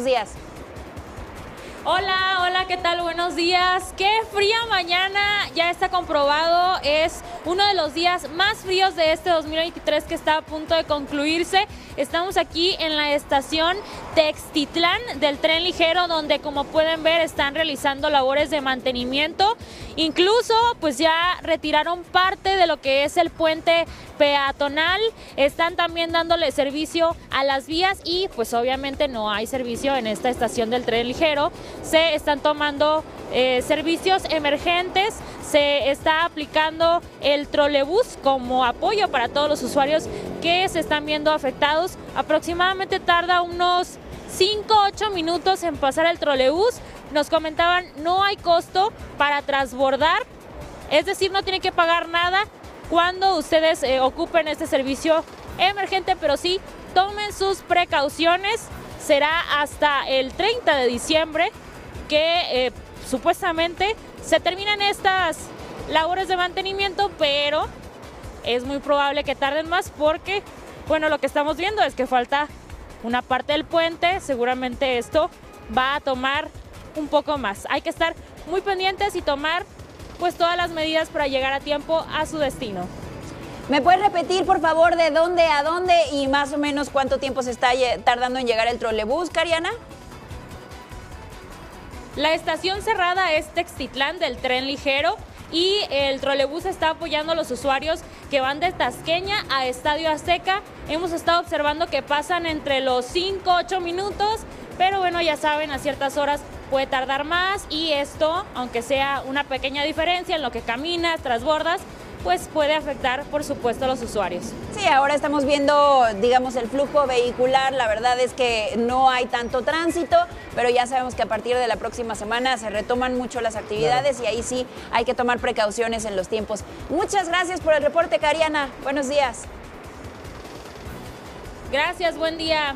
Buenos días. Hola, hola, ¿qué tal? Buenos días. Qué fría mañana, ya está comprobado, es uno de los días más fríos de este 2023 que está a punto de concluirse. Estamos aquí en la estación Textitlán del tren ligero donde como pueden ver están realizando labores de mantenimiento. Incluso pues ya retiraron parte de lo que es el puente peatonal, están también dándole servicio a las vías y pues obviamente no hay servicio en esta estación del tren ligero. Se están tomando eh, servicios emergentes, se está aplicando el trolebús como apoyo para todos los usuarios que se están viendo afectados. Aproximadamente tarda unos 5-8 minutos en pasar el trolebús. Nos comentaban, no hay costo para transbordar, es decir, no tienen que pagar nada cuando ustedes eh, ocupen este servicio emergente, pero sí tomen sus precauciones. Será hasta el 30 de diciembre que eh, supuestamente se terminan estas labores de mantenimiento, pero es muy probable que tarden más porque, bueno, lo que estamos viendo es que falta una parte del puente, seguramente esto va a tomar un poco más. Hay que estar muy pendientes y tomar pues todas las medidas para llegar a tiempo a su destino. ¿Me puedes repetir, por favor, de dónde a dónde y más o menos cuánto tiempo se está tardando en llegar el trolebús, Cariana? La estación cerrada es Textitlán del tren ligero y el trolebús está apoyando a los usuarios que van de Tasqueña a Estadio Azteca. Hemos estado observando que pasan entre los 5, 8 minutos, pero bueno, ya saben, a ciertas horas puede tardar más y esto, aunque sea una pequeña diferencia en lo que caminas, trasbordas, pues puede afectar, por supuesto, a los usuarios. Sí, ahora estamos viendo, digamos, el flujo vehicular. La verdad es que no hay tanto tránsito, pero ya sabemos que a partir de la próxima semana se retoman mucho las actividades y ahí sí hay que tomar precauciones en los tiempos. Muchas gracias por el reporte, Cariana. Buenos días. Gracias, buen día.